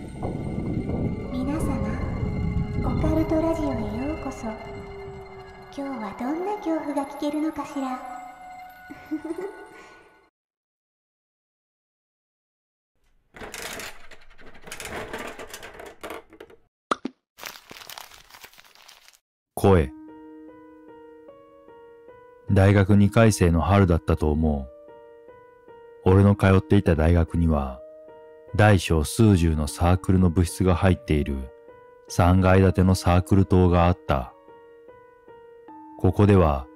皆様オカルトラジオへようこそ。今日はどんな恐怖が聞けるのかしら。声。大学2回生の春だったと思う。俺の通っていた大学には大小数十のサークルの部室が入っている3階建てのサークル棟があった。ここでは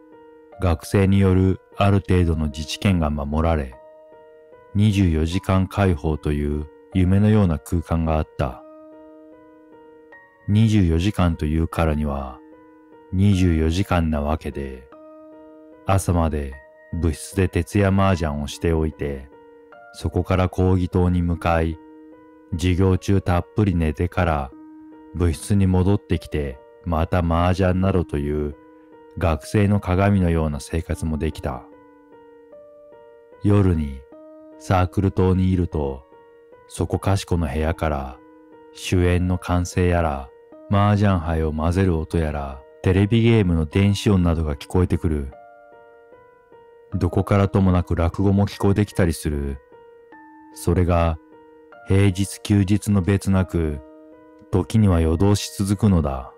学生によるある程度の自治権が守られ、24時間開放という夢のような空間があった。24時間というからには24時間なわけで、朝まで部室で徹夜麻雀をしておいて、そこから講義棟に向かい、授業中たっぷり寝てから部室に戻ってきてまた麻雀などという学生の鏡のような生活もできた。夜にサークル棟にいるとそこかしこの部屋から主演の歓声やら麻雀杯を混ぜる音やらテレビゲームの電子音などが聞こえてくる。どこからともなく落語も聞こえてきたりする。それが平日休日の別なく、時には夜通し続くのだ。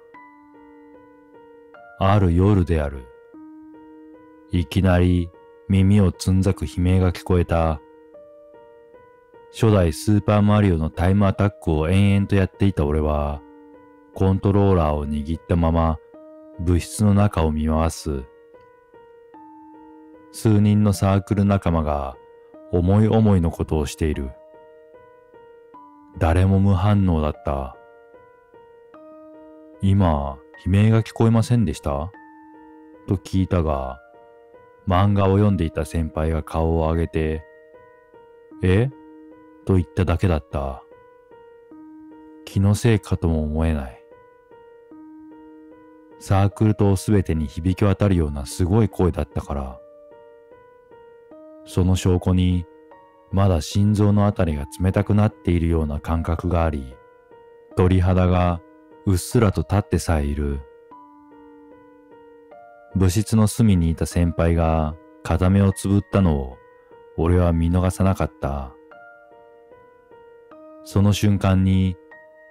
ある夜である。いきなり耳をつんざく悲鳴が聞こえた。初代スーパーマリオのタイムアタックを延々とやっていた俺は、コントローラーを握ったまま部室の中を見回す。数人のサークル仲間が思い思いのことをしている。誰も無反応だった。今、悲鳴が聞こえませんでした？と聞いたが、漫画を読んでいた先輩が顔を上げて、え？と言っただけだった。気のせいかとも思えない。サークルとすべてに響き渡るようなすごい声だったから、その証拠に、まだ心臓のあたりが冷たくなっているような感覚があり、鳥肌がうっすらと立ってさえいる。部室の隅にいた先輩が片目をつぶったのを俺は見逃さなかった。その瞬間に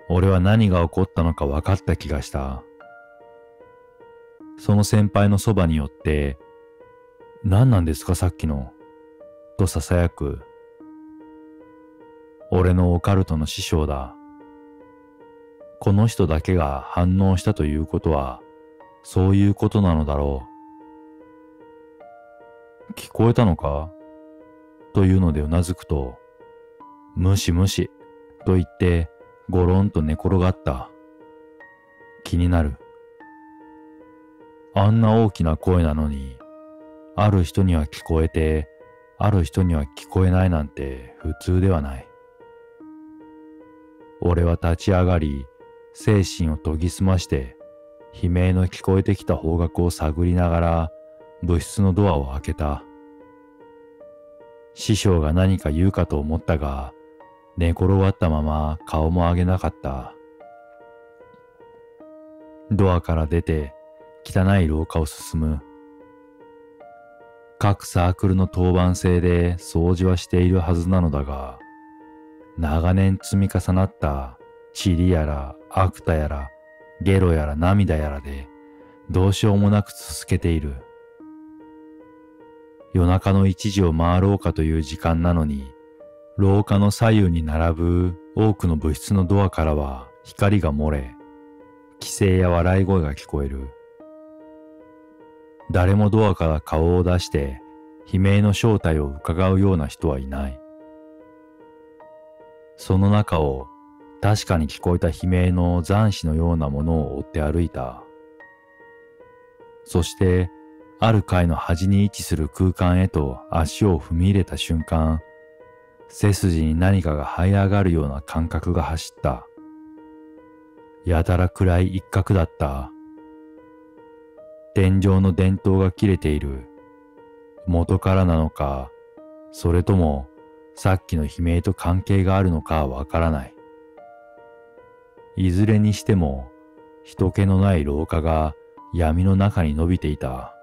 俺は何が起こったのか分かった気がした。その先輩のそばによって、何なんですかさっきの。と囁く。俺のオカルトの師匠だ。この人だけが反応したということは、そういうことなのだろう。聞こえたのか？というのでうなずくと、むしむしと言ってゴロンと寝転がった。気になる。あんな大きな声なのに、ある人には聞こえて、ある人には聞こえないなんて普通ではない。俺は立ち上がり、精神を研ぎ澄まして、悲鳴の聞こえてきた方角を探りながら、部室のドアを開けた。師匠が何か言うかと思ったが、寝転がったまま顔も上げなかった。ドアから出て、汚い廊下を進む。各サークルの当番制で掃除はしているはずなのだが、長年積み重なった塵やら悪タやらゲロやら涙やらでどうしようもなく続けている。夜中の一時を回ろうかという時間なのに、廊下の左右に並ぶ多くの物質のドアからは光が漏れ、規制や笑い声が聞こえる。誰もドアから顔を出して悲鳴の正体を伺うような人はいない。その中を確かに聞こえた悲鳴の残死のようなものを追って歩いた。そしてある階の端に位置する空間へと足を踏み入れた瞬間、背筋に何かが這い上がるような感覚が走った。やたら暗い一角だった。天井の電灯が切れている。元からなのか、それともさっきの悲鳴と関係があるのかはわからない。いずれにしても人気のない廊下が闇の中に伸びていた。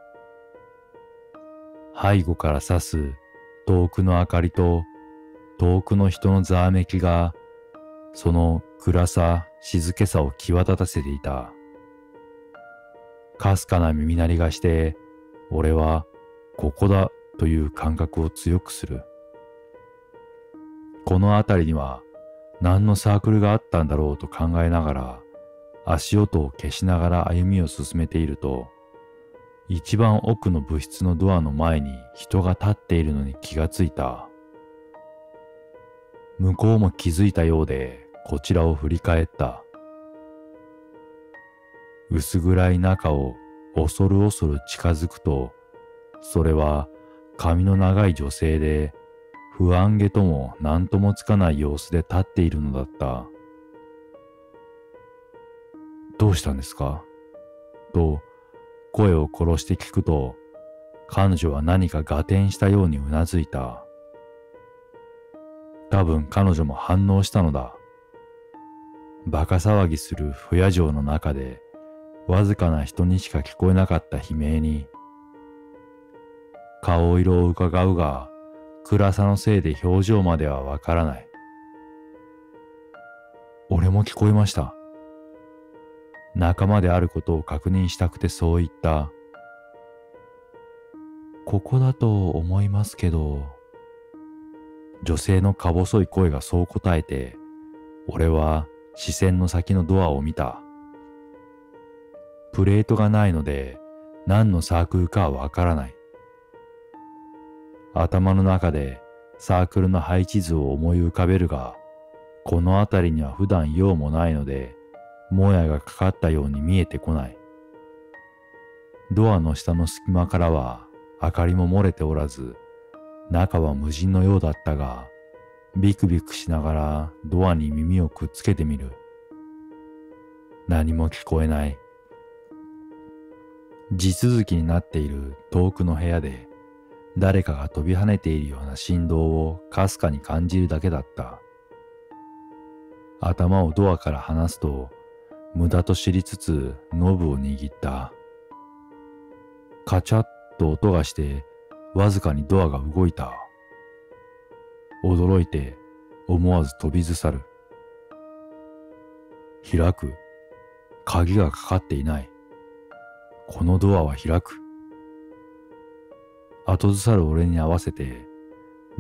背後から差す遠くの明かりと遠くの人のざわめきがその暗さ静けさを際立たせていた。かすかな耳鳴りがして俺はここだという感覚を強くする。この辺りには何のサークルがあったんだろうと考えながら足音を消しながら歩みを進めていると一番奥の部室のドアの前に人が立っているのに気がついた。向こうも気づいたようでこちらを振り返った。薄暗い中を恐る恐る近づくと、それは髪の長い女性で不安げとも何ともつかない様子で立っているのだった。どうしたんですか？と声を殺して聞くと彼女は何か合点したようにうなずいた。多分彼女も反応したのだ。馬鹿騒ぎする不夜城の中でわずかな人にしか聞こえなかった悲鳴に顔色を伺うが暗さのせいで表情まではわからない。俺も聞こえました。仲間であることを確認したくてそう言った。ここだと思いますけど、女性のか細い声がそう答えて、俺は視線の先のドアを見た。プレートがないので何のサークルかはわからない。頭の中でサークルの配置図を思い浮かべるが、この辺りには普段用もないので、もやがかかったように見えてこない。ドアの下の隙間からは明かりも漏れておらず、中は無人のようだったが、ビクビクしながらドアに耳をくっつけてみる。何も聞こえない。地続きになっている遠くの部屋で誰かが飛び跳ねているような振動をかすかに感じるだけだった。頭をドアから離すと無駄と知りつつノブを握った。カチャッと音がしてわずかにドアが動いた。驚いて思わず飛びずさる。開く。鍵がかかっていない。このドアは開く。後ずさる俺に合わせて、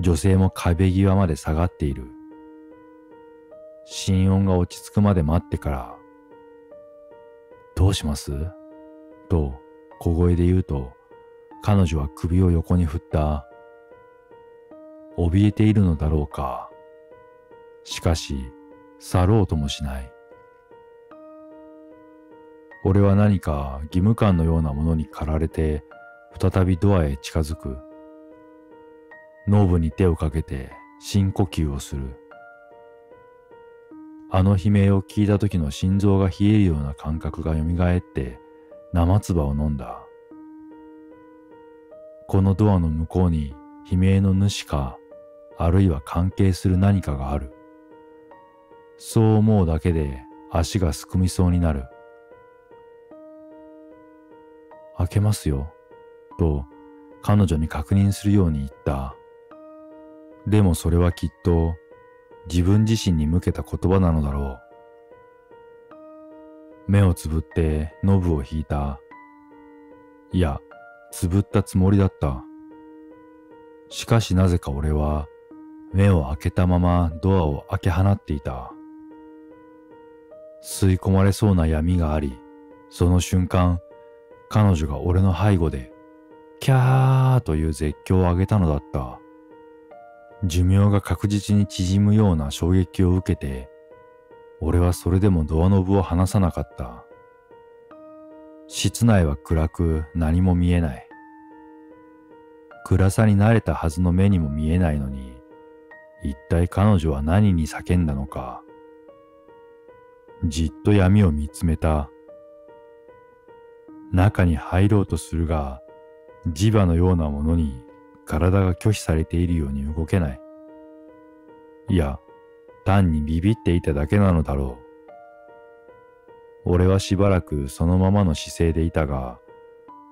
女性も壁際まで下がっている。心音が落ち着くまで待ってから、どうします？と小声で言うと、彼女は首を横に振った。怯えているのだろうか。しかし、去ろうともしない。俺は何か義務感のようなものに駆られて再びドアへ近づく。ノーブに手をかけて深呼吸をする。あの悲鳴を聞いた時の心臓が冷えるような感覚が蘇って生唾を飲んだ。このドアの向こうに悲鳴の主か、あるいは関係する何かがある。そう思うだけで足がすくみそうになる。開けますよ。と彼女に確認するように言った。でもそれはきっと自分自身に向けた言葉なのだろう。目をつぶってノブを引いた。いや、つぶったつもりだった。しかしなぜか俺は目を開けたままドアを開け放っていた。吸い込まれそうな闇があり、その瞬間、彼女が俺の背後でキャーという絶叫を上げたのだった。寿命が確実に縮むような衝撃を受けて、俺はそれでもドアノブを離さなかった。室内は暗く何も見えない。暗さに慣れたはずの目にも見えないのに、一体彼女は何に叫んだのか。じっと闇を見つめた。中に入ろうとするが、磁場のようなものに体が拒否されているように動けない。いや、単にビビっていただけなのだろう俺はしばらくそのままの姿勢でいたが、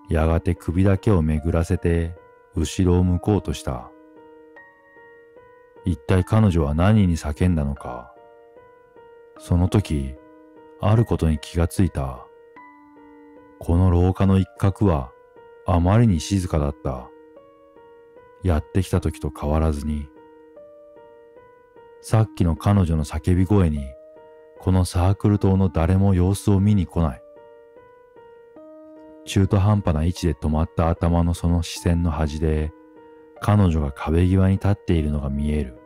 やがて首だけをめぐらせて後ろを向こうとした。一体彼女は何に叫んだのか。その時、あることに気がついた。この廊下の一角はあまりに静かだった。やってきた時と変わらずに。さっきの彼女の叫び声に、このサークル島の誰も様子を見に来ない。中途半端な位置で止まった頭のその視線の端で、彼女が壁際に立っているのが見える。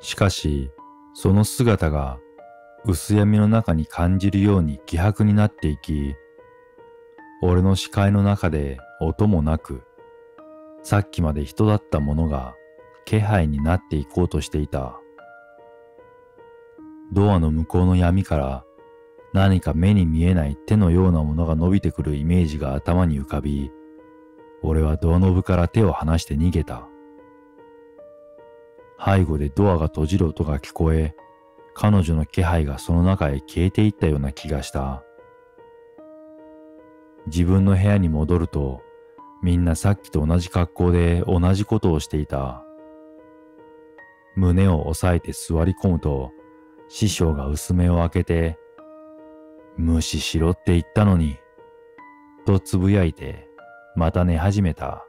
しかし、その姿が薄闇の中に感じるように希薄になっていき、俺の視界の中で音もなく、さっきまで人だったものが気配になっていこうとしていた。ドアの向こうの闇から何か目に見えない手のようなものが伸びてくるイメージが頭に浮かび、俺はドアノブから手を離して逃げた。背後でドアが閉じる音が聞こえ、彼女の気配がその中へ消えていったような気がした。自分の部屋に戻ると、みんなさっきと同じ格好で同じことをしていた。胸を押さえて座り込むと、師匠が薄目を開けて、無視しろって言ったのに、とつぶやいて、また寝始めた。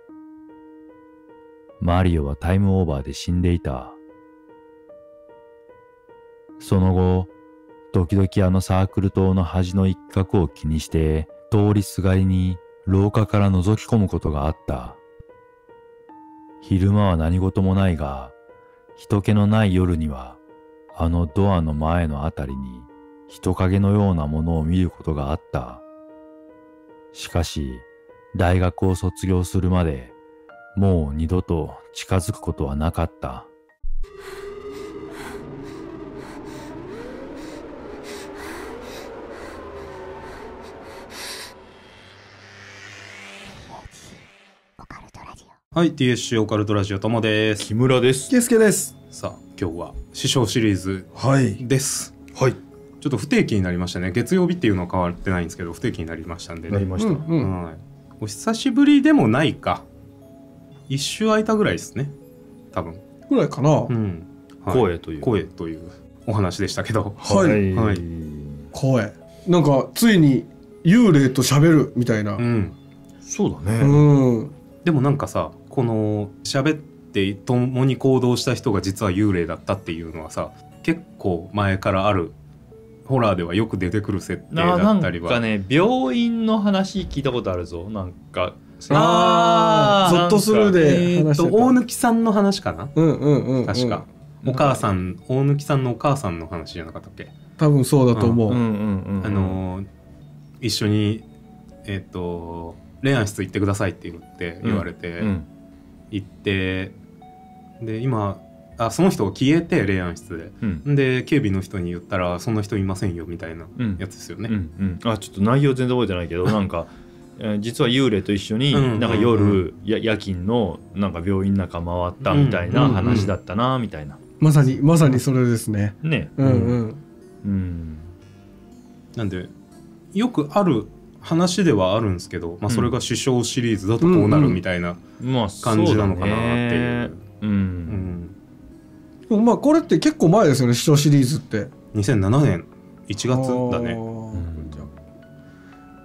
マリオはタイムオーバーで死んでいた。その後、時々あのサークル島の端の一角を気にして、通りすがりに廊下から覗き込むことがあった。昼間は何事もないが、人気のない夜には、あのドアの前のあたりに人影のようなものを見ることがあった。しかし、大学を卒業するまで、もう二度と近づくことはなかった。オカルトラジオはい、TSC オカルトラジオともです。木村です。ケイスケです。さあ、今日は師匠シリーズはい。です。はい。ちょっと不定期になりましたね。月曜日っていうのは変わってないんですけど、不定期になりましたんでね。ました。うんうん。はい。お久しぶりでもないか。一週空いたぐらいですね。多分。ぐらいかな。はうん。はい声という。声というお話でしたけど。い。はい声。なんかついに幽霊と喋るみたいな。う。うんそうだね。ん。でもなんかさ、この喋って共に行動した人が実は幽霊だったっていうのはさ、結構前からある。ホラーではよく出てくる設定ななんだったりは。かね病院の話聞いたことあるぞなんかあーゾッとするでえーっと話してた大貫さんの話かな、うんうんうんうん。確か、お母さん大貫さんのお母さんの話じゃなかったっけ、多分そうだと思う。うんうんうんあのー一緒にえーっと霊安室行ってくださいって言って言われて、うん行ってで今あその人が消えて霊安室で。うん。で警備の人に言ったらそんな人いませんよみたいなうん。やつですよね、うんうん。あちょっと内容全然覚えてないけど なんかえー実は幽霊と一緒にうんなんかうん。う夜や夜勤のなんか病院の中回ったみたいなうん話だったなみたいな。まさにまさにそれですね。ね。うん。うん。うん。なんでよくある話ではあるんですけど、まあ、それが首相シリーズだとこうなるみたいな、まあ感じなのかなっていう。まあこれって結構前ですよね。視聴シリーズって。2007年1月だね、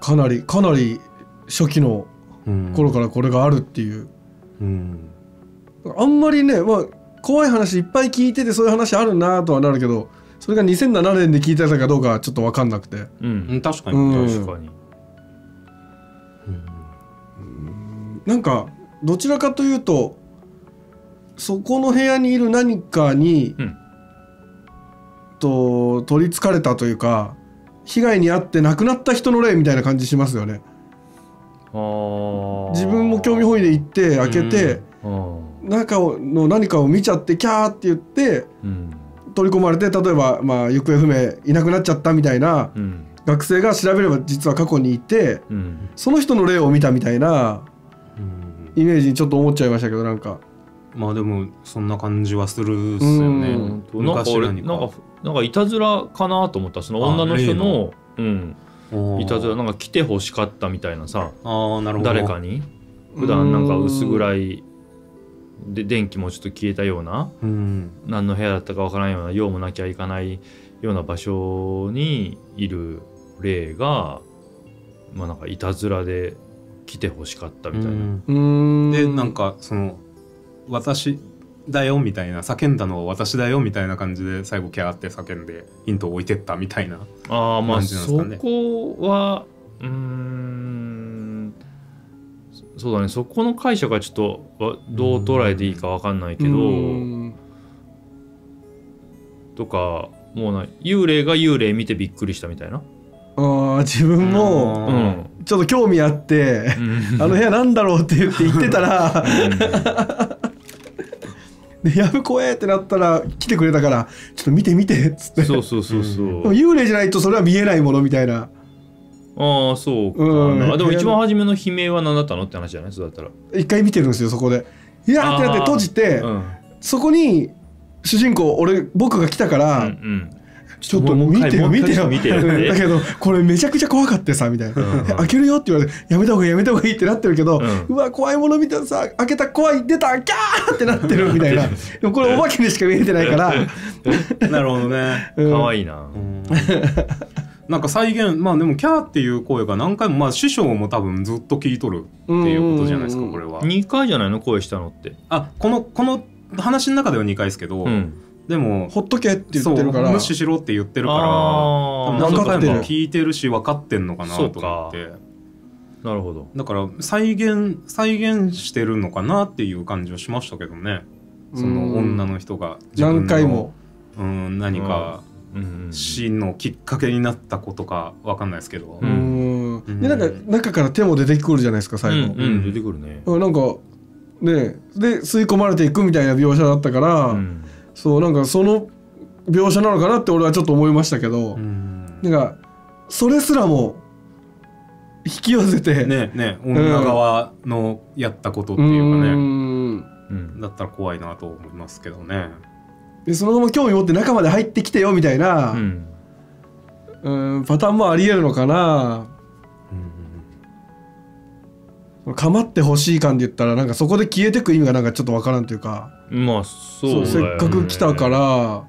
かなりかなり初期のうん。頃からこれがあるっていう。うん。あんまりね、まあ、怖い話いっぱい聞いててそういう話あるなとはなるけどそれが2007年で聞いてたかどうかはちょっと分かんなくて。ううんん、確かに、うん。確かになんかどちらかというとそこの部屋にいる何かに、うん。と取りつかれたというか被害に遭って亡くなった人の霊みたいな感じしますよね。自分も興味本位で行って開けて、うん。中をの何かを見ちゃってキャーって言ってうん。取り込まれて例えば、まあ、行方不明いなくなっちゃったみたいなうん。学生が調べれば実は過去にいてうん。その人の霊を見たみたいなうんイメージにちょっと思っちゃいましたけどなんか。まあでもそんな感じはするっすよね。うん。なんかなんかなんかいたずらかなと思ったその女の人のうん。いたずらなんか来てほしかったみたいなさ。ああなるほど。誰かに。普段なんか薄暗いで電気もちょっと消えたような。うん。何の部屋だったかわからないような用もなきゃいかないような場所にいる霊がまあなんかいたずらで来てほしかったみたいな、でなんかその私だよみたいな叫んだのは私だよみたいな感じで最後キャーって叫んでヒントを置いてったみたいなああまあ感じなんですそかね。こはうーんそそうだね。そこの解釈はちょっとわどう捉えていいかわかんないけど、うん。とかもうな幽霊が幽霊見てびっくりしたみたいな、あー自分もうんちょっと興味あってうん。あの部屋なんだろうって言って言ってたらでやぶ怖えってなったら来てくれたからちょっと見て見てっつって。そうそうそうそう、幽霊じゃないとそれは見えないものみたいな。ああそうか。な、うん。あでも一番初めの悲鳴は何だったのって話じゃないそうだったら、一回見てるんですよそこで。いやーってなって閉じて、うん。そこに主人公俺僕が来たから、うんうんちょっともう見てよ。見てよ見て。よだけどこれめちゃくちゃ怖かってさみたいな、うんえ開けるよ。って言われてやめた方がいいやめた方がいいってなってるけど、ううん。わ怖いもの見てさ開けた怖い出たキャーってなってるみたいなでもこれお化けにしか見えてないから、なるほどねうんかわいいな、うんなんか再現まあでもキャーっていう声が何回もまあ師匠も多分ずっと聞いとるっていうことじゃないですかうんこれは2回じゃないの声したのってあこのこの話の中では2回ですけど、うんでもほっとけって言ってるから。無視しろって言ってるから何回も聞いてるし分かってんのかなと思って。なるほど。だから再現再現してるのかなっていう感じはしましたけどね。その女の人が自分の何回も。うん何かうん。死のきっかけになったことか分かんないですけど、ううん。うん。でなんか中から手も出てくるじゃないですか最後、うんうん出てくるね。うんなんかねで吸い込まれていくみたいな描写だったから、うんそうなんかその描写なのかなって俺はちょっと思いましたけど、うん。なんかそれすらも引き寄せてねね女側のやったことってういうかね、ん。うん。だったら怖いなと思いますけどね。でそのまま興味持って中まで入ってきてよみたいな、ううんんパターンもありえるのかな。構ってほしい感で言ったらなんかそこで消えてく意味がなんかちょっとわからんというかまあそうだせよね。っかく来たから、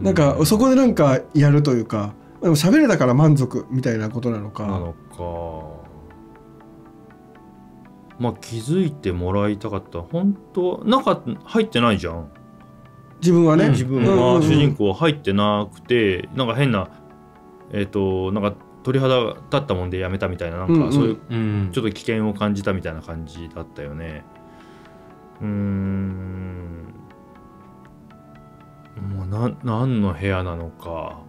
なんかそこでなんかやるというかでも喋れたから満足みたいなことなのか。なのか。まあ気づいてもらいたかった。本当中入ってないじゃん。自分はね、自分うんうんうん。は主人公は入ってなくてなんか変なえっ、となんか鳥肌立ったもんでやめたみたいななんうんうん。かそういううん。ちょっと危険を感じたみたいな感じだったよね。うーん。もうな何の部屋なのか。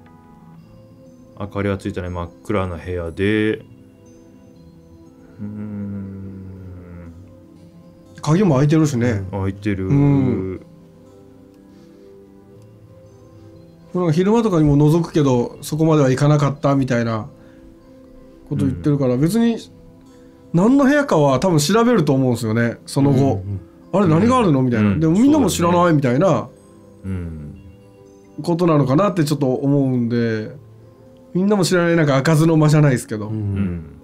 明かりはついてない。真っ暗な部屋で。うーん。鍵も開いてるしね、開いてる、うん。昼間とかにも覗くけどそこまでは行かなかったみたいなこと言ってるから、別に何の部屋かは多分調べると思うんですよね。その後、あれ何があるの？みたいな、うん。でもみんなも知らないみたいな。うん。ことなのかなってちょっと思うんで。みんなも知らないなんか開かずの間じゃないですけど、うん。うん。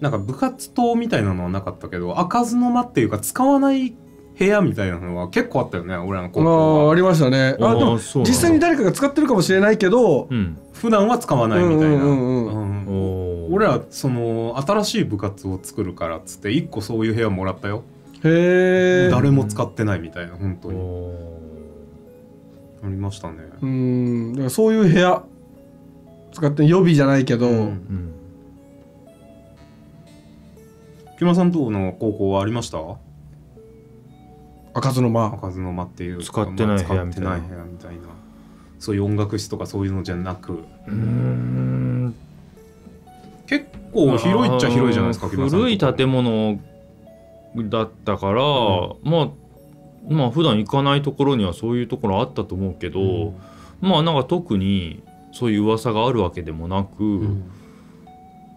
なんか部活棟みたいなのはなかったけど開かずの間っていうか使わない部屋みたいなのは結構あったよね俺らの高あ校は。あありましたね。あでも実際に誰かが使ってるかもしれないけど、うん。普段は使わないみたいな、俺らその新しい部活を作るからっつって一個そういう部屋もらったよ、へえ誰も使ってないみたいな本当に。おありましたね。うん。だからそういう部屋使って予備じゃないけど、うん。ーうん木村さんとこの高校はありました？開かずの間。開かずの間っていう使ってない部屋まあ使ってない部屋みたいな。そういう音楽室とかそういうのじゃなく。うーん。結構広いっちゃ広いじゃないですか古い建物だったから、まあまあ普段行かないところにはそういうところあったと思うけど、うん。まあなんか特にそういう噂があるわけでもなく、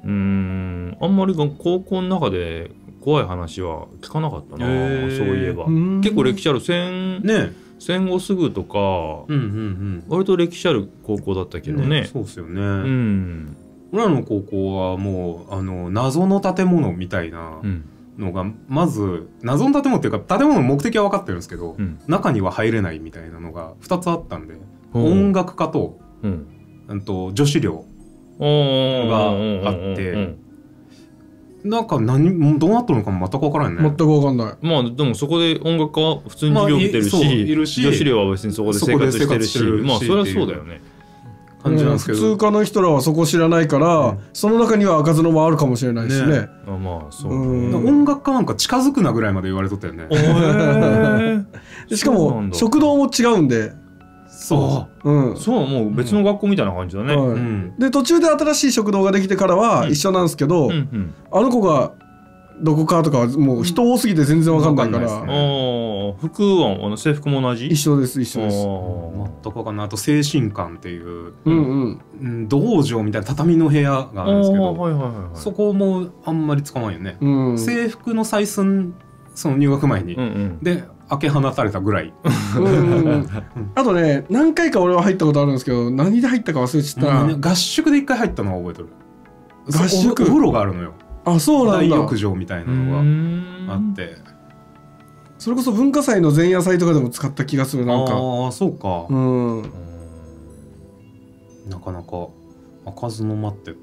うん。あんまりが高校の中で怖い話は聞かなかったな、へー。そういえば、うん。結構歴史ある。戦,、ね。戦後すぐとか、うんうん割と歴史ある高校だったけうんどね、そうですよね、うん俺らの高校はもうあの謎の建物みたいなうん。のがまず謎の建物っていうか建物の目的は分かってるんですけど、うん。中には入れないみたいなのが2つあったんで、う。ん音楽科と,、うん。うん、と女子寮があってなんか何どうなってるのかも全く分からんね。全く分かんない。まあでもそこで音楽家は普通に授業受けてるし,、まあいるし女子寮は別にそこで生活してるしそこで生活してるし。まあそれはそうだよね感じなんですけど、普通科の人らはそこ知らないから、うん。その中には開かずのもあるかもしれないしね。ねあまあそう。う音楽家なんか近づくなぐらいまで言われとったよね。しかも食堂も違うんで、そう。ん。そうもう別の学校みたいな感じだね、う。はい。うん。で途中で新しい食堂ができてからは一緒なんですけど、うんうん。あの子がどこかとかはもう人多すぎて全然わかんないから、わかん。ないですああ服制服も同じ一緒です一緒です。全く分かん。ないあと精神館っていう、うん。うん。道場みたいな畳の部屋があるん。ですけど、はいはいはいはいそこもあん。まり使わん。よね。うん。制服の採寸その入学前に、うん。うん。で開け放たれたぐらい、うん。うん。うん。あとね何回か俺は入ったことあるん。ですけど何で入ったか忘れちゃったね。合宿で一回入ったのは覚えてる合宿お風呂があるのよあそうなんだ。大浴。場みたいなのがあって、それこそ文化祭の前夜祭とかでも使った気がする。なんか。ああそうか、うん。なかなか開かずの間って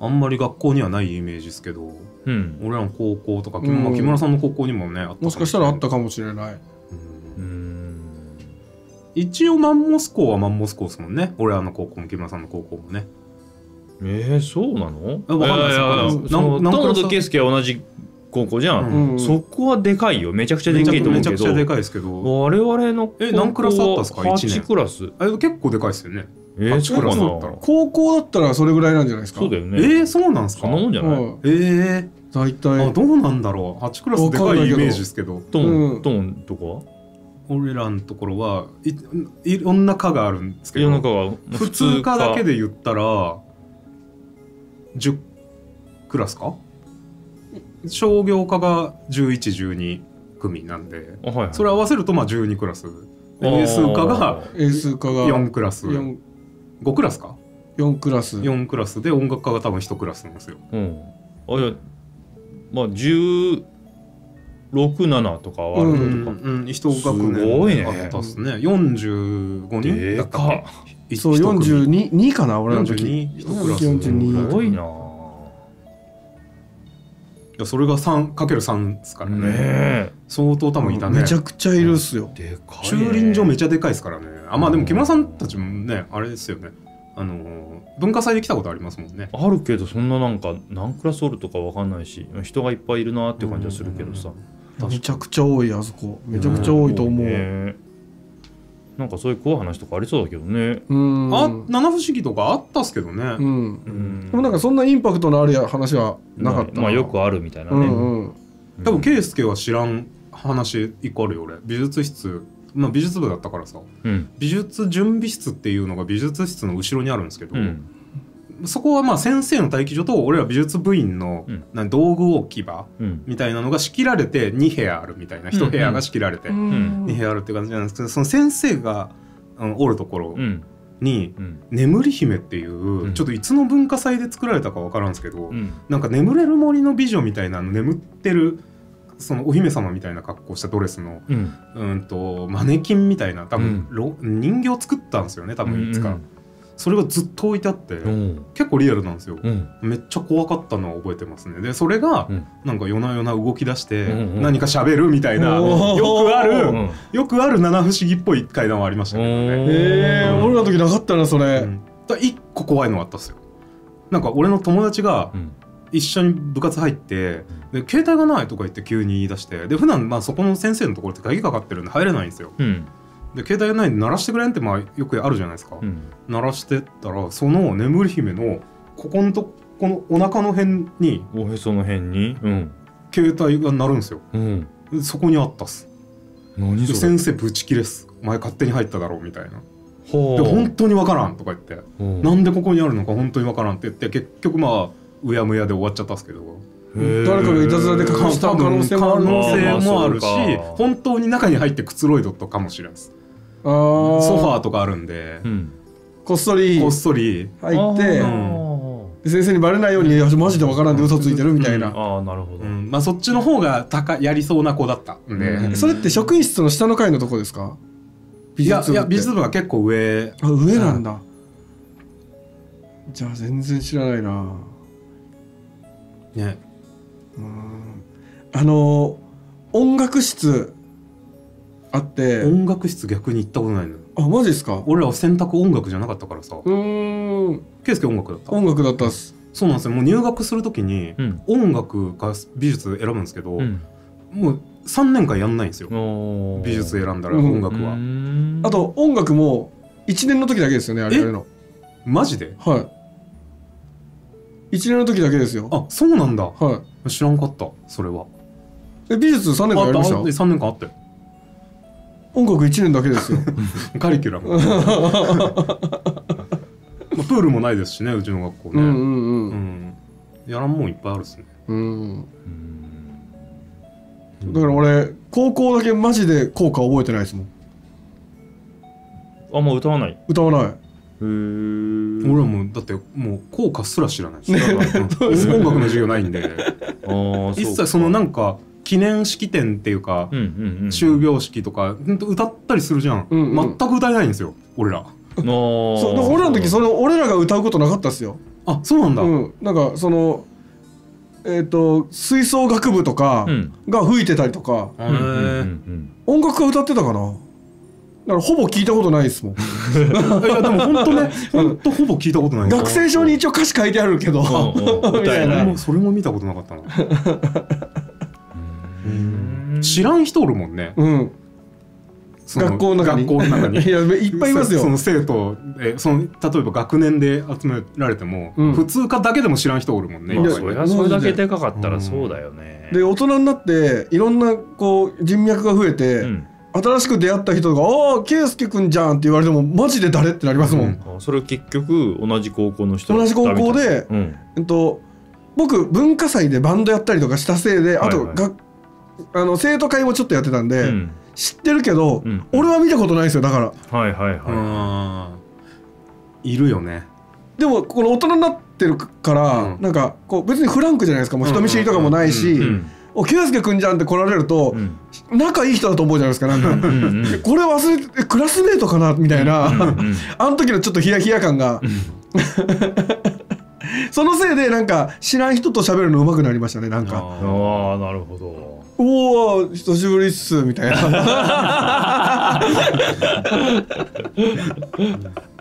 あんまり学校にはないイメージですけどうん。俺らの高校とか、うん。まあ木村さんの高校にもねあったもしかしたらあったかかもしれない。うん。うん。一応マンモス校はマンモス校ですもんね。俺らの高校も木村さんの高校もねえー、そうなの？えわかんない。で。すわかんない友野圭介は同じ高校じゃん、うん。うん。そこはでかいよ。めちゃくちゃでかいと思うけど。めちゃくちゃでかいですけど。我々のえ何クラスあったんですか？一年。8クラス。あれ結構でかいですよね。えー、8そうかな。クラスだったら。高校だったらそれぐらいなんじゃないですか？そうだよね。えー、そうなんですか？そんなもんじゃない、うんえ大ー、あ体。どうなんだろう。8クラスでかいイメージですけど。トン、うん。トンとか？は俺らのところはいいろんな科があるんですけど。普通科だけで言ったら10クラスか？商業科が1112組なんであはいはい。それ合わせるとまあ12クラス。で英数科が英数科が4クラス。四5クラスか？四クラス。4クラス。で音楽科が多分1クラスなんですよ。うん。あいやまあ167とかはあるうんのとか、うん、一学すご年いね。あったっすね。45人でだったっけ？そう一組。42二かな俺らの時。42一クラス42すごいな。いやそれが 3×3 ですからね。ねえ。相当多分いたね。めちゃくちゃいるっすよ。でかい、ね、駐輪場めっちゃでかいですからね。あまあでも木村さんたちもねあれですよね。あのー文化祭で来たことありますもんね。あるけどそんななんか何クラスおるとかわかんないし人がいっぱいいるなって感じはするけどさ。めちゃくちゃ多いあそこ。めちゃくちゃ多いと思う。ねなんかそういう怖い話とかありそうだけどね。うん。あ七不思議とかあったっすけどね、うん。うん。でもなんかそんなインパクトのある話はなかったな。まあよくあるみたいなうね、ん。うん。多分圭介は知らん話一個あるよ俺。美術室。まあ美術部だったからさ。うん。美術準備室っていうのが美術室の後ろにあるんですけど、うんそこはまあ先生の待機所と俺ら美術部員の道具置き場うん。みたいなのが仕切られて2部屋あるみたいな1部屋が仕切られてん。2部屋あるって感じなんですけどその先生があのおるところうん。にうん「眠り姫」っていう、うん。ちょっといつの文化祭で作られたか分からんですけど、うん。なんか眠れる森の美女みたいなの眠ってるそのお姫様みたいな格好したドレスのうん。うんとマネキンみたいな多分、ろ人形作ったんですよね多分いつか、それがずっと置いてあって、うん。結構リアルなんですよ、うん。めっちゃ怖かったのは覚えてますね。でそれが、うん。なんか夜な夜な動き出して、うんうん何か喋るみたいな、おー。よくある、うん。よくある七不思議っぽい階段はありましたけどね、ええ、俺らの時なかったなそれ。うん。だから一個怖いのがあったっすよ。なんか俺の友達がうん。一緒に部活入ってで携帯がないとか言って急に言い出してで普段まあそこの先生のところって鍵かかってるんで入れないんですよ。うんで携帯がないんで鳴らしてくれんってまあよくあるじゃないですか、うん。鳴らしてったらその眠り姫のここのとこのお腹の辺におへその辺に？うん。携帯が鳴るんですよ。うん。でそこにあったっす。何それ？で先生ブチ切れっす。お前勝手に入っただろうみたいな。ほで本当にわからんとか言って。う。んなんでここにあるのか本当にわからんって言って結局まあうやむやで終わっちゃったんですけど。誰かがいたずらで隠した可能性もある。し本当に中に入ってくつろいどったかもしれないですソファーとかあるんで。うん。こっそり。こっそり。入って。先生にバレないようにいやマジでわからんで嘘ついてるみたいな、あーなるほど、うん。まあそっちの方が高やりそうな子だったんで、うん。それって職員室の下の階のとこですか？美いやいや術部って。美術部は結構上。あ上なんだ、じゃあ全然知らないな。ね。あの音楽室あって。音楽室逆に行ったことないのよ。あマジですか？俺らは選択音楽じゃなかったからさ。うーん。圭介音楽だった。音楽だったっす。そうなんですよ。もう入学するときにうん。音楽か美術選ぶんですけど、うん。もう3年間やんないんですよ。美術選んだらうん。音楽は、うん。あと音楽も1年の時だけですよねあれの。マジで？はい。1年の時だけですよ。あそうなんだ。は知らんかったそれは。いえ美術3年間やりました？あ3年間あったよ音楽1年だけですよ。カリキュラム。まあプールもないですしねうちの学校ね、うんうんううん。んやらんもんいっぱいあるっすね。うん。うんだから俺高校だけマジで効果覚えてないですもん。あもう歌わない？へ歌わない。え俺はもうだってもう効果すら知らないし、ねうん音楽の授業ないんで。あー一切そのなんか記念式典っていうか、終業式とかほんと歌ったりするじゃん、うんうん。全く歌えないんですよ俺ら。そそう俺らの時その俺らが歌うことなかったっすよ。あそうなんだ、うん。なんかそのえっ、と吹奏楽部とかうん。が吹いてたりとか、音楽家歌ってたかな？だからほぼ聞いたことないですもん。いやでも本当ね 本当ほぼ聞いたことない。学生証に一応歌詞書いてあるけど、それも見たことなかったな。うん知らん人おるもんね。うん。学校の中に。学校の中に。いやいっぱいいますよ。そその生徒えその例えば学年で集められても、うん。普通科だけでも知らん人おるもんねまあそりゃそれだけでかかったらそうだよね。で大人になっていろんなこう人脈が増えて、うん。新しく出会った人が「ああ圭佑くんじゃん」って言われてもマジで誰ってなりますもん、うん。あそれ結局同じ高校の人同じ高校で、うん。えっと、僕文化祭でバンドやったりとかしたせいであと、はい。はいがあの生徒会もちょっとやってたんで、うん。知ってるけど、うん。俺は見たことないんですよだから。はいはいはあーいるよね。でもこの大人になってるから、うん。なんかこう別にフランクじゃないですか。もう人見知りとかもないしうんいうん「お圭佑くんじゃん」って来られるとう、ん。仲いい人だと思うじゃないですかなんか。これ忘れてえクラスメートかなみたいな、あの時のちょっとヒヤヒヤ感が。そのせいでなんか知らん人と喋るの上手くなりましたねなんか。あああなるほど「おお久しぶりっす」みたいな。ー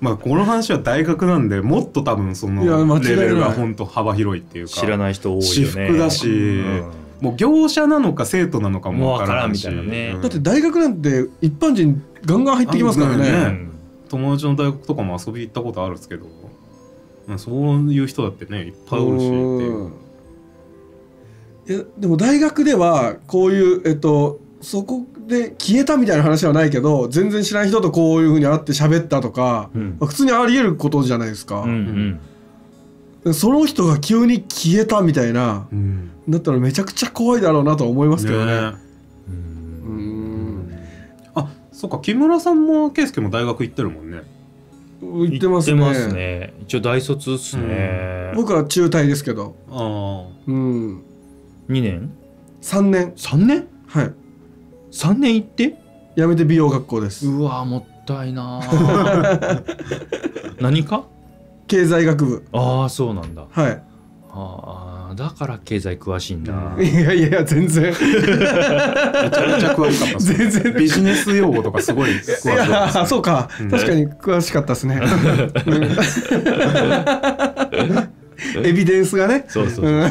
まあこの話は大学なんでもっと多分そのいや間違いない。レベルが本当幅広いっていうか知らない人多いよね。私服だしうん。もう業者なのか生徒なのかもわからんしもうわからんみたいなね。うん。だって大学なんて一般人ガンガン入ってきますからね。ねうん。友達の大学とかも遊び行ったことあるんですけど、まあ、そういう人だってねいっぱいおるしっていう。いやでも大学ではこういうえっとそこで消えたみたいな話はないけど全然知らん人とこういうふうに会って喋ったとか、うん。普通にあり得ることじゃないですか、うんうん。その人が急に消えたみたいなうん。だったらめちゃくちゃ怖いだろうなとは思いますけどね。ね。うん。あそっか木村さんも圭介も大学行ってるもんね。言ってますね。ますね。一応大卒っすね。僕は中退ですけど。あうん2年？3年。3年？はい。3年行って？辞めて美容学校です。うわもったいなあ 何か経済学部。ああそうなんだ。はい。ああだから経済詳しいんだ、いやいやいや全然。めちゃめちゃ詳しかった全然。ビジネス用語とかすごい詳しい。かったそうか、うん。確かに詳しかったですね。うんエビデンスがね。そうそうそう、うん。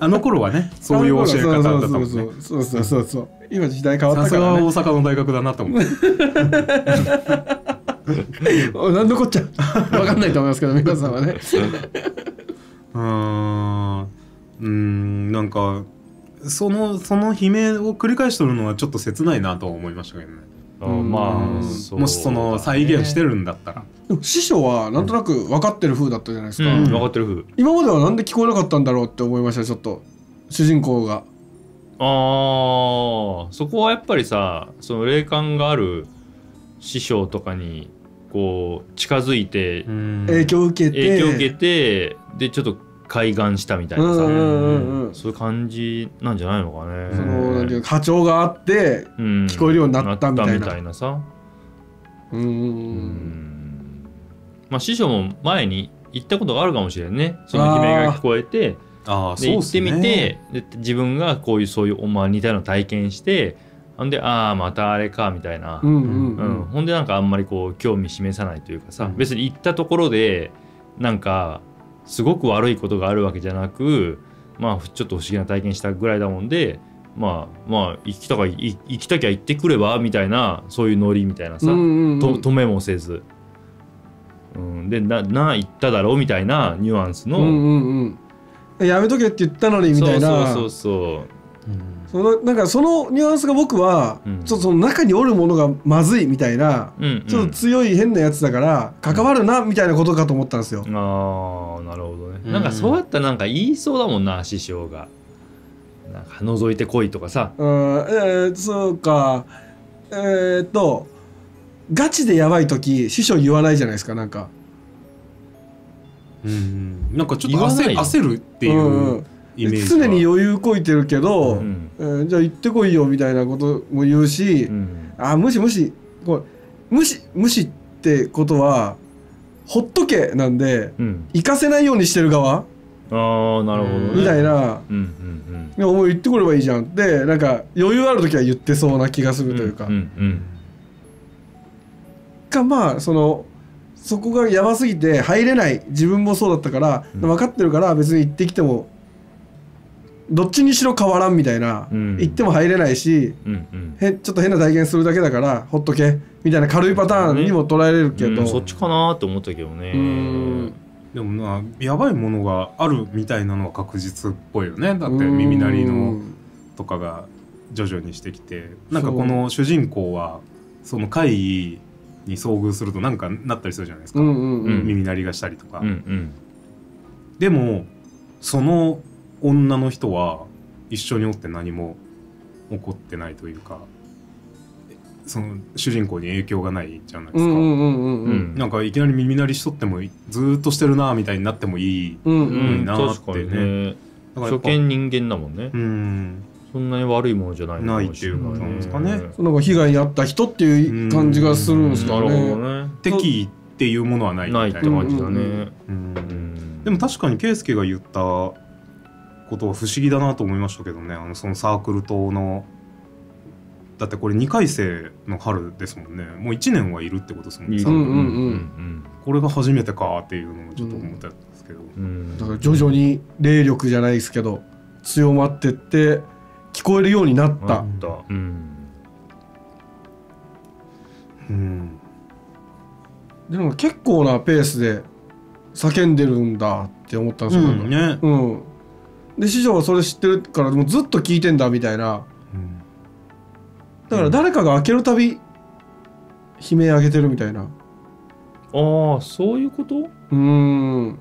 あの頃はねそういう教え方だったもんね。そうそうそうそうそう。今時代変わったからね。さすが大阪の大学だなと思ってお何のこっちゃ。分かんないと思いますけど皆さんはね。うー。んなんかそのその悲鳴を繰り返しとるのはちょっと切ないなとは思いましたけどね。あーまうん。あそうもしその再現してるんだったらでも師匠はなんとなく分かってる風だったじゃないですか、うん、分かってる風。今まではなんで聞こえなかったんだろうって思いましたちょっと。主人公が。あーそこはやっぱりさその霊感がある師匠とかにこう近づいて影響を受けて。影響を受けてでちょっと開眼したみたいなさ、うそういう感じなんじゃないのかね。そのなんていうか波長があってうん。聞こえるようになったみたいな。なったみたいなさ。うんまあ師匠も前に行ったことがあるかもしれんね。その悲鳴が聞こえてああで行ってみてで自分がこういうそういう、まあ、似たような体験してほんでああまたあれかみたいな、うんうんうん。うん。ほんでなんかあんまりこう興味示さないというかさ、うん。別に行ったところでなんかすごく悪いことがあるわけじゃなくまあちょっと不思議な体験したぐらいだもんでまあまあ行きたかい行きたきゃ行ってくればみたいなそういうノリみたいなさ、うんうんうん。と止めもせず、うん、でなな行っただろうみたいなニュアンスの、うんうんうん。やめとけって言ったのにみたいな。そうそうそうそのなんかそのニュアンスが僕は、うん。ちょっとその中におるものがまずいみたいな、そう、うんうん。ちょっと強い変なやつだから関わるなみたいなことかと思ったんですよ。ああなるほどね、うん。なんかそうやったらなんか言いそうだもんな師匠が。なんか覗いてこいとかさ。うん、えーそうか。えーっとガチでやばい時師匠言わないじゃないですかなんか。うんなんかちょっと言わないよ。焦焦るっていんううん。イメージが常に余裕こいてるけど、うん。えーじゃあ行ってこいよみたいなことも言うし、うん。あ無視無視。これ無視無視ってことはほっとけなんでうん。行かせないようにしてる側ああなるほどね。みたいな。うんうんいやもう言ってこればいいじゃんってなんか余裕ある時は言ってそうな気がすうんるというか、うんうんかまあそのそこがやばすぎて入れない。自分もそうだったから、うん。分かってるから別に行ってきてもどっちにしろ変わらんみたいな、うん。行っても入れないしうんうん。へちょっと変な体験するだけだからほっとけみたいな軽いパターンにも捉えれるけど、うんそっちかなって思ったけどね。うん。でもなやばいものがあるみたいなのは確実っぽいよね。だって耳鳴りうのんとかが徐々にしてきて。なんかこの主人公はその会議に遭遇するとなんかなったりするじゃないですか、うんうんうん。耳鳴りがしたりとか、うんうん。でもその女の人は一緒におって何も起こってないというかその主人公に影響がないじゃないですか、うんうんうんうんううん。んなんかいきなり耳鳴りしとってもいずーっとしてるなみたいになってもいいうんううん。んなーって確かにね。だから初見人間だもんね。うんそんなに悪いものじゃないないっていうことなんですかねなんか被害に遭った人っていう感じがするんですよなるほね。どね。敵っていうものはないみたな。いいってな感じだね。でも確かに圭介が言ったことは不思議だなと思いましたけどね。あのそのサークル島のだってこれ2回生の春ですもんね。もう1年はいるってことですもんね。これが初めてかっていうのもちょっと思ったんですけど、うん。だから徐々に霊力じゃないですけど強まってって聞こえるようになったうんうんでも結構なペースで叫んでるんだって思ったんですよ。なんかね、うん。で師匠はそれ知ってるからもうずっと聞いてんだみたいな。うんだから誰かが開けるたび悲鳴上げてるみたいな。ああそういうこと？うーん。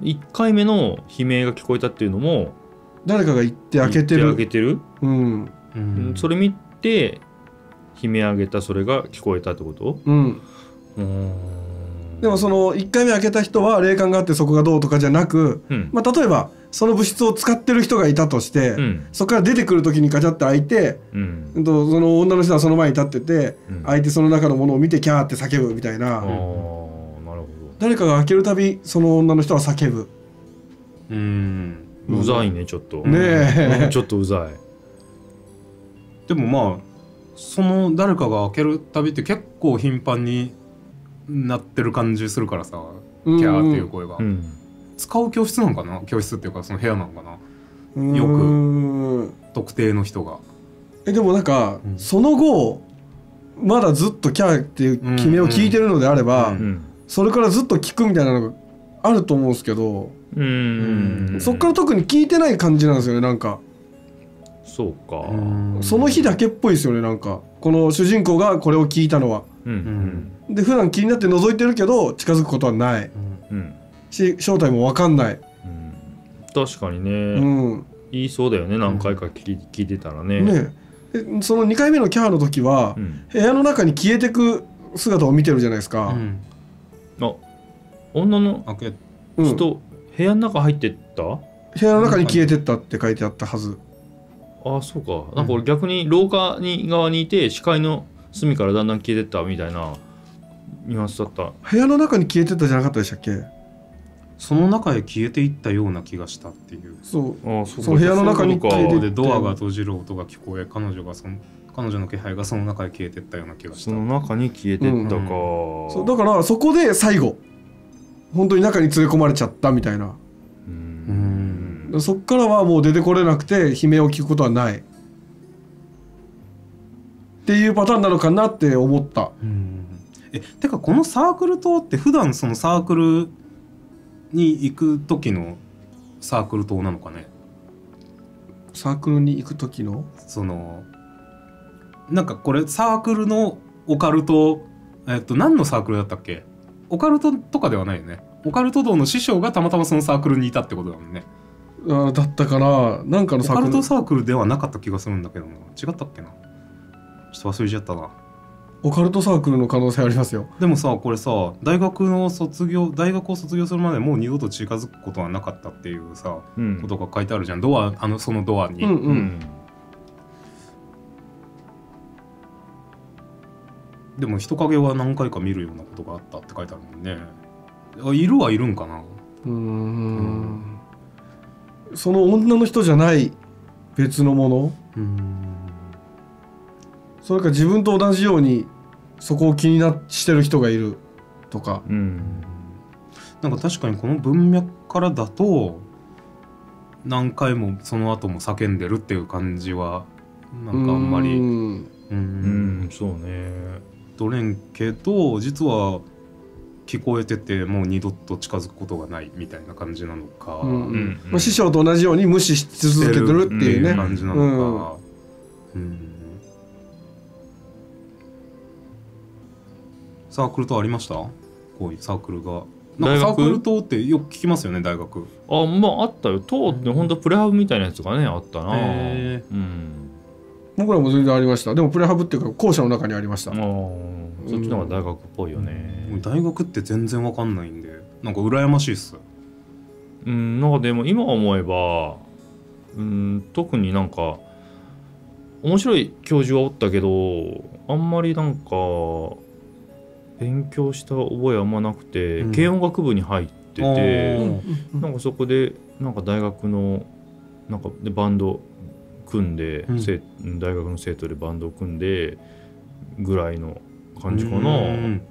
1回目の悲鳴が聞こえたっていうのも誰かが言って開けてる。開けてる、うん。うん。それ見て悲鳴上げたそれが聞こえたってこと？うん。うん。でもその1回目開けた人は霊感があってそこがどうとかじゃなく、うん。まあ、例えばその物質を使ってる人がいたとして、うん。そこから出てくる時にガチャって開いて、うん。その女の人はその前に立ってて、うん。開いてその中のものを見てキャーって叫ぶみたいな、ああなるほ誰かが開けるたびその女の人は叫ぶ。うん。どうざいねちょっと。ねえ。うんちょっとうざい。でもまあその誰かが開けるたびって結構頻繁になってる感じするからさキャーっていう声が、うん。使う教室なのかな？教室っていうかその部屋なのかな？うん。よくうん特定の人が。えでもなんか、うん。その後まだずっとキャーっていう決めを聞いてるのであれば、うん。うん。それからずっと聞くみたいなのがあると思うんですけど、うん。そっから特に聞いてない感じなんですよねなんか、そうか。その日だけっぽいですよねなんか。この主人公がこれを聞いたのは。うん。うん。で普段気になって覗いてるけど近づくことはない。うん。し正体も分かんない、うん。確かにね、うん。言いそうだよね何回か聞い聞いてたらね。ねでその2回目のキャーの時は、うん、部屋の中に消えてく姿を見てるじゃないですか、うん。あ女の開け。うん。人、部屋の中入ってった？部屋の中に消えてったって書いてあったはず。ああそうか。なんか俺逆に廊下に側にいて視界の隅からだんだん消えてったみたいなニュアンスだった。部屋の中に消えてったじゃなかったでしたっけ？その中へ消えていったような気がしたっていう。そう。ああそうその部屋の中に消えてでドアが閉じる音が聞こえ彼女がその彼女の気配がその中へ消えてったような気がした。その中に消えてったか、そうだからそこで最後本当に中に連れ込まれちゃったみたいな。うん。んそっからはもう出てこれなくて悲鳴を聞くことはない。っていうパターンなのかなって思った。うん。えてかこのサークル島って普段そのサークルに行く時のサークル島なのかね？サークルに行く時の？そのなんかこれサークルのオカルトえっと何のサークルだったっけ？オカルトとかではないよね。オカルト道の師匠がたまたまそのサークルにいたってことだもんね。あーだったかななんかのオカサークル。ルトサークルではなかった気がするんだけどな違ったっけな。ちょっと忘れちゃったな。オカルトサークルの可能性ありますよ。でもさこれさ大学の卒業大学を卒業するまでもう二度と近づくことはなかったっていうさうん。ことが書いてあるじゃん。ドアあのそのドアに、うんううんでも人影は何回か見るようなことがあったって書いてあるもんね。あいるはいるんかな。うーん。その女の人じゃない別のもの。うん。それか自分と同じようにそこを気になしてる人がいる。とか。うん。なんか確かにこの文脈からだと何回もその後も叫んでるっていう感じはなんかあんまり。ううん。ん。うんそうね取れんけど実は聞こえててもう二度と近づくことがないみたいな感じなのか、うん。うん。まあ、師匠と同じように無視し続けてるっていうね、うん。感じなのか、うん。サークルとありました？こういうサークルが。なんかサークルとってよく聞きますよね大学。あまああったよ。塔ってほんとプレハブみたいなやつがねあったな。へうん僕らも全然ありました。でもプレハブっていうか校舎の中にありました。あーそっちの方が大学っぽいよね。もう大学って全然わかんないんでなんか羨ましいっす。うんなんかでも今思えばうん特になんか面白い教授はおったけどあんまりなんか勉強した覚えあんまなくて、うん。軽音楽部に入っててうん。なんかそこでなんか大学のなんかでバンド組んで、うん。生大学の生徒でバンドを組んでぐらいの感じかな、うんうん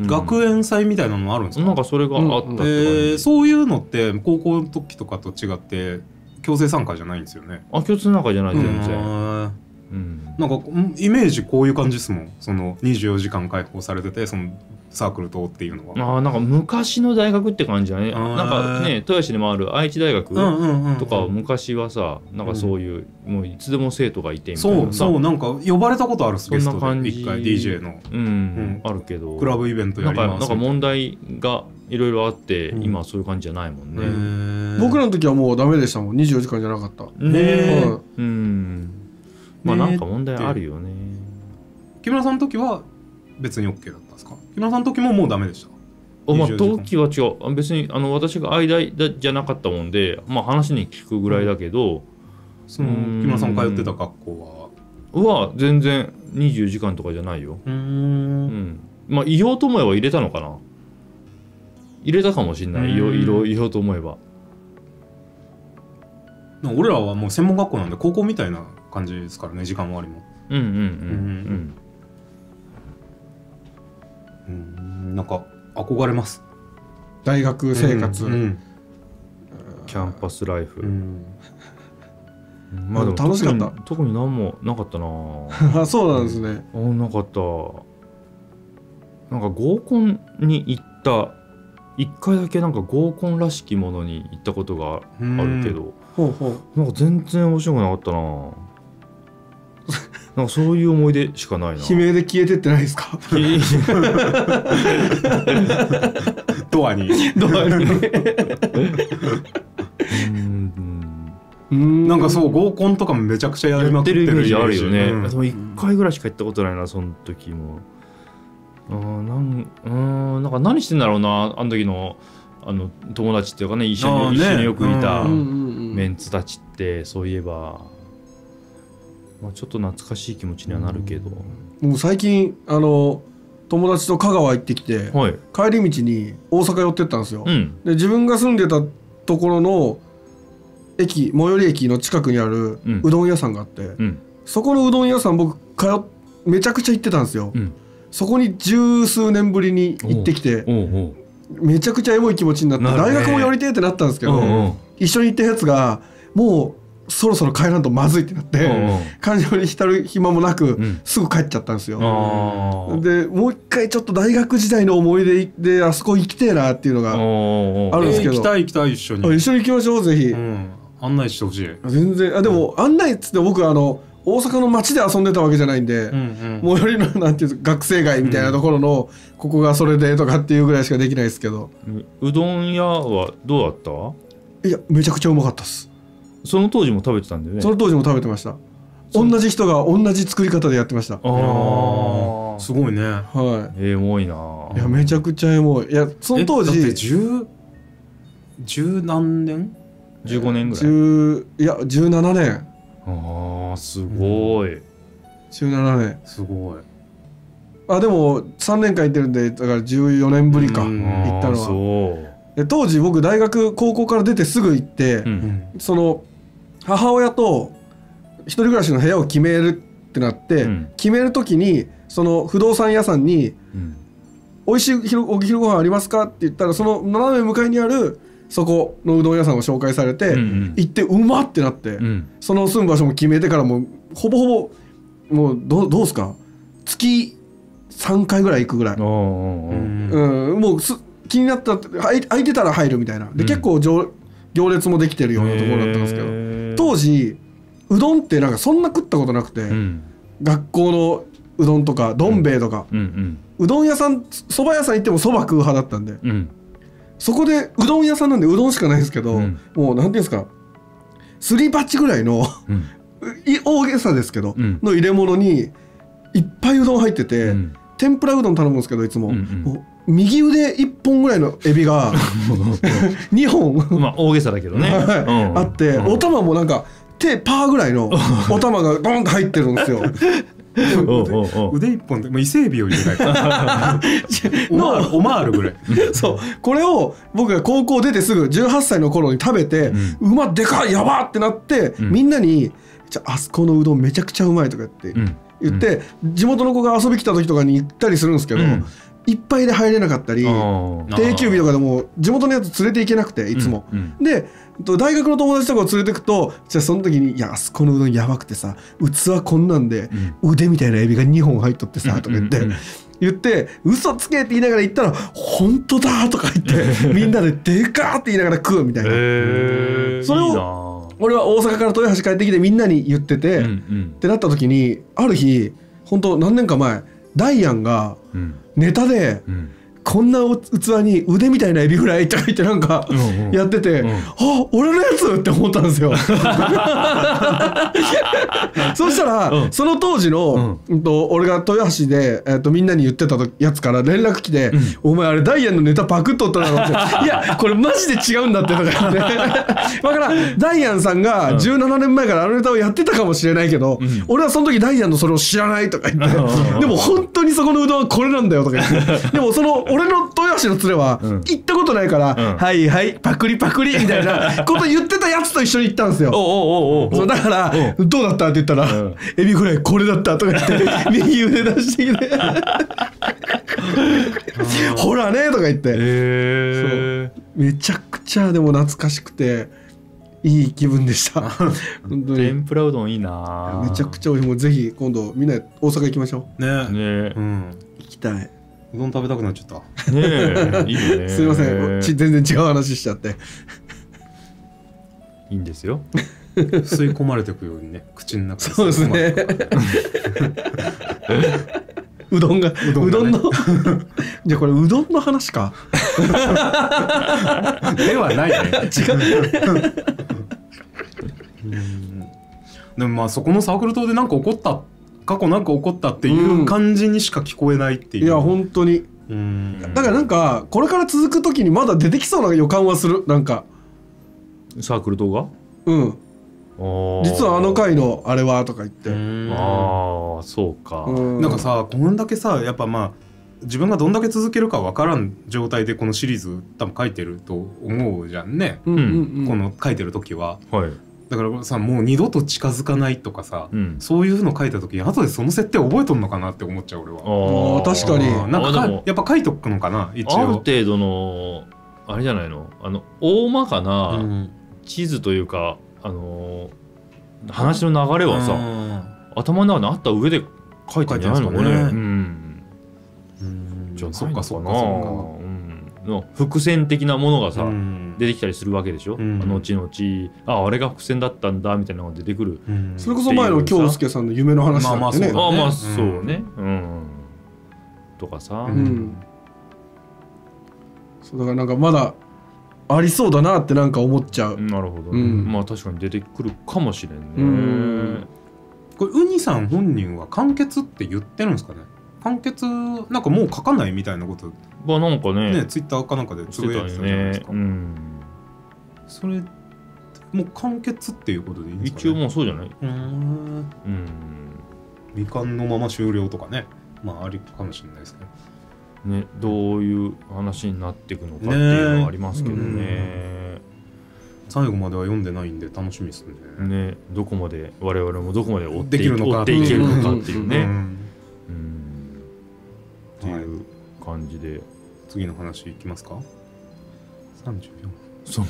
学園祭みたいなのあるんですか？なんかそれがあったって感じ、えーそういうのって高校の時とかと違って強制参加じゃないんですよね？あ共通の中じゃない全然、然うん。なんかんイメージこういう感じですもん。その24時間開放されててそのサークル島っていうのは。あーなんか昔の大学って感じだね。なんかね豊橋にもある愛知大学うんうんうんとかは昔はさなんかそういう、もういつでも生徒がいてみたいそうそうなんか呼ばれたことあるっすそんな感じ。で一回 DJ の。うん、ん。あるけど。クラブイベントやりますな。んか問題がいろいろあって、うん。今はそういう感じじゃないもんね、ね僕らの時はもうダメでしたもん24時間じゃなかった、ね。へーはいうん。まあなんか問題あるよね。木村さんの時は別に OK だった。んですか？木村さんの時ももうダメでした？あまあ24時は違う。あ別にあの私が間だじゃなかったもんでまあ話に聞くぐらいだけど、そのうん。木村さん通ってた学校は？全然24時間とかじゃないよ。はうん。ん。まあ言おうと思えば入れたのかな。入れたかもしんない。言おううん言おうと思えば。俺らはもう専門学校なんで高校みたいな感じですからね時間終わりもうんうん。うん。うんなんか憧れます。大学生活、うんうんキャンパスライフ、うん。まあでも楽しかった。特に特に何もなかったな。あ そうなんですね、あなかった。なんか合コンに行った一回だけなんか合コンらしきものに行ったことがあるけど、ほうほう。なんか全然面白くなかったななんかそういう思い出しかないな。悲鳴で消えてってないですか？ドアに。ドアに。うんうんなんかそう合コンとかもめちゃくちゃやりまくってるイメージあるよね、うん。でも一回ぐらいしか行ったことないなその時も。あーなんうーんなんか何してんだろうなあの時のあの友達っていうかね一緒あーね。に一緒によくいたメンツたちってそういえば、まあ、ちょっと懐かしい気持ちにはなるけど、もう最近あの友達と香川行ってきてはい。帰り道に大阪寄ってったんですよ、うん。で自分が住んでたところの駅最寄り駅の近くにあるうどん屋さんがあって、うん。そこのうどん屋さん僕通っめちゃくちゃ行ってたんですよ、うん。そこに十数年ぶりに行ってきてめちゃくちゃエモい気持ちになって大学も寄りてえってなったんですけど、一緒に行ったやつがもうそろそろ帰らんとまずいってなって、感情に浸る暇もなく、ん。すぐ帰っちゃったんですよ。でもう一回ちょっと大学時代の思い出であそこ行きてえなっていうのが、あるんですけど。えー行きたい行きたい一緒に。あ一緒に行きましょうぜひ、うん。案内してほしい。全然。あでも案内っつって僕あの大阪の街で遊んでたわけじゃないんで、うん最寄りのなんていうの学生街みたいなところの、ここがそれでとかっていうぐらいしかできないですけど。うどん屋はどうだった？いやめちゃくちゃうまかったっす、その当時も食べてたんだよね？その当時も食べてました。同じ人が同じ作り方でやってました。あああすごいね。はエモいな。いいやめちゃくちゃエモい。いやその当えだって時十十何年？15年ぐらい。10いや17年。ああすごい、17年。すごい。あでも3年間行ってるんでだから14年ぶりか。うん。行ったのは。そう。で当時僕大学高校から出てすぐ行って、ううん。んその母親と一人暮らしの部屋を決めるってなって、うん。決める時にその不動産屋さんにうん「美味しい昼お昼ご飯ありますか?」って言ったらその斜め向かいにあるそこのうどん屋さんを紹介されて、うんうん。行ってうまってなって、うん。その住む場所も決めてからもうほぼほぼもうどうどうすか？月3回ぐらい行くぐらい、うん。もうす気になった空いてたら入るみたいな。で、うん。結構行行列もできてるようなところだったんですけど。当時うどんってなんかそんな食ったことなくて、うん。学校のうどんとかどん兵衛とか、うん。うどん屋さんそば屋さん行ってもそば食う派だったんで。うん。そこでうどん屋さんなんでうどんしかないんですけど、うん。もうなんていうんですか。すり鉢ぐらいの大げさですけど、うん。の入れ物にいっぱいうどん入ってて、うん。天ぷらうどん頼むんですけどいつも,、うんうん右腕1本ぐらいのエビが 2本。まあ大げさだけどね、はい。うん。あって、うん。お玉もなんか手パーぐらいの お玉がドンと入ってるんですよ。おうおうおう。腕一本でもう伊勢海老を入れないから。オマールぐらい。そう。これを僕が高校出てすぐ18歳の頃に食べて、うまでかいやばってなって、うん。みんなに「じゃああそこのうどんめちゃくちゃうまい」とかってうん。言って、地元の子が遊び来た時とかに行ったりするんですけど、うんいっぱいで入れなかったり定休日とかでも地元のやつ連れて行けなくていつも。うん。うんでと大学の友達とかを連れてくとじゃあその時に「いやあそこのうどんやばくてさ器こんなんで、腕みたいなエビが2本入っとってさ」とか言って、うんうん。うん言って「嘘つけ」って言いながら言ったら「本当だ」とか言って みんなで「でかー」って言いながら食うみたいな、それを俺は大阪から豊橋帰ってきてみんなに言ってて、うんうっんてなった時にある日本当何年か前ダイアンがうん。ネタでうんこんな器に腕みたいなエビフライとか言ってなんかうんうん。やってて、ん。あ俺のやつって思ったんですよ。そしたら、うん。その当時の、うん。と俺が豊橋で、えっとみんなに言ってたやつから連絡来て「お前あれダイアンのネタパクっとっただろ」って「いやこれマジで違うんだって」とか言ってだからダイアンさんが17年前からあのネタをやってたかもしれないけど、俺はその時ダイアンのそれを知らないとか言って、うん。でも本当にそこのうどんはこれなんだよとか言って。でもその俺の豊橋の連れはうん。行ったことないから「うん。はいはいパクリパクリ」みたいな こと言ってたやつと一緒に行ったんですよ。おうおうおうおう。そうだから「どうだった?」って言ったらうん「エビフライこれだった」とか言って 右腕出してきて「ほらね」とか言って。へめちゃくちゃでも懐かしくていい気分でした。本当ーに。天ぷらうどんいいなめちゃくちゃ美味しい。もうぜひ今度みんなで大阪行きましょう。ね。ね。うん。行きたいうどん食べたくなっちゃった。ねえいいよね。すいません。ち全然違う話しちゃって。いいんですよ。吸い込まれていくようにね口の中にそうですね。うどんがううどんがね。の？じゃあこれうどんの話か。ではないね。違う。でもまあそこのサークル島で何か起こった過去なんか起こったっていう感じにしか聞こえないっていう、いや本当に。うん。だからなんかこれから続く時にまだ出てきそうな予感はする。なんか。サークル動画？うん。実はあの回回のあれはとか言って。うん。ああそうか、うん。なんかさこんだけさやっぱまあ自分がどんだけ続けるかわからん状態でこのシリーズ多分書いてると思うじゃんね、うんうんうん。この書いてる時は。はい、だからさもう二度と近づかないとかさ、うん、そういうの書いた時に後でその設定覚えとんのかなって思っちゃう俺は。あ確かに。なんかやっぱ書いとくのかな一ある応。程度のあれじゃないの？あの大まかなうん。地図というか、あのー話の流れはさ、う頭の中にあった上で書いてんじゃないの？かね。うん。ん。じゃないそっかそっのかそうんの伏線的なものが。さ、うん。出てきたりするわけでしょ、うん。あの後々。ああれが伏線だったんだみたいなのが出てくる。うん。それこそ前の京介さんの夢の話だってね、まあまあそうだああまあうんそうね。うん、とかさ、そうだからなんかまだありそうだなってなんか思っちゃう、なるほど、うん。まあ確かに出てくるかもしれんね、うん。これウニさん本人は完結って言ってるんですかね？完結なんかもう書かないみたいなことまあなんかねねツイッターかなんかでつぶやいてたじゃないですか。ね。うん。それもう完結っていうことでいいんですか、ね、一応もうそうじゃない、うーん。うん、未完のまま終了とかね。まあありかもしれないですねねどういう話になっていくのかっていうのはありますけどね。最後までは読んでないんで楽しみですね。ねどこまで我々もどこまで追っていできるのか。追っていけるのかっていうね、うんじで、次の話いきますか？34そう。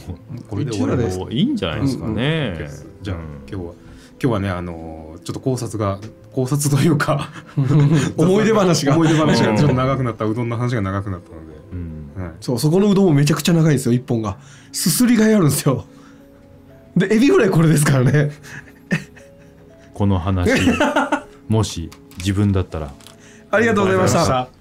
これで終わりですいいんじゃないですかね、じゃあ、うん。今日は今日はねあのーちょっと考察が考察というか 思い出話が。思い出話がちょっと長くなった。うどんの話が長くなったのうん。で、はい、そうそこのうどんもめちゃくちゃ長いんですよ一本が。すすりがいあるんですよ。でエビフライこれですからね。この話 もし自分だったら。ありがとうございました